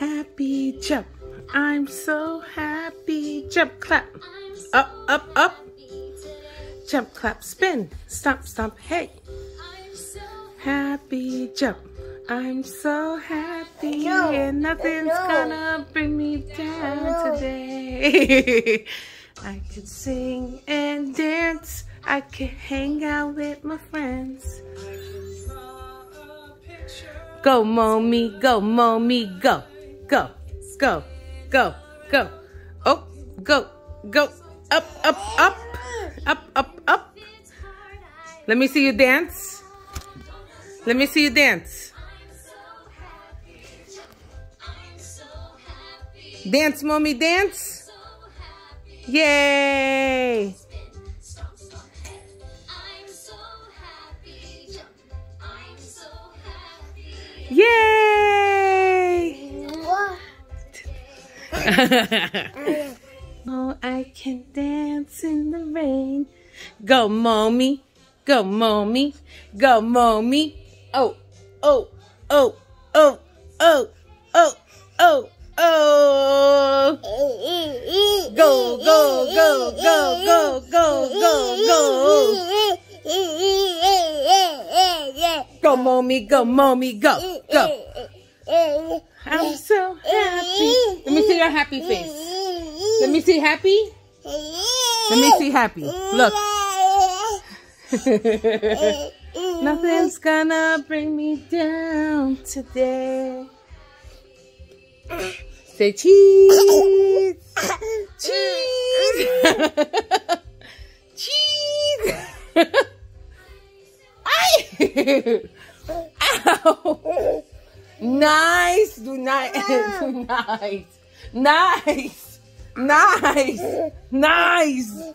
happy, jump. I'm so happy, jump, clap. Up, up, up. Jump, clap, spin. Stomp, stomp, hey. Happy, jump. I'm so happy and nothing's gonna bring me down today. I could sing and dance. I could hang out with my friends. Go, mommy, go, mommy, go, go, go, go, go. Oh, go, go, up, up, up, up, up, up. Let me see you dance. Let me see you dance. Dance, mommy, dance. Yay! Yay! oh, I can dance in the rain. Go, mommy. Go, mommy. Go, mommy. Oh, oh, oh, oh, oh, oh, oh. Oh. Go, go, go, go, go, go, go, go. Go, mommy, go, mommy, go, go. I'm so happy. Your happy face. Let me see happy. Let me see happy. Look. Nothing's gonna bring me down today. Say cheese. cheese. cheese. Ay! Ow! Nice. Do nice. Do nice. Nice. Nice. Nice.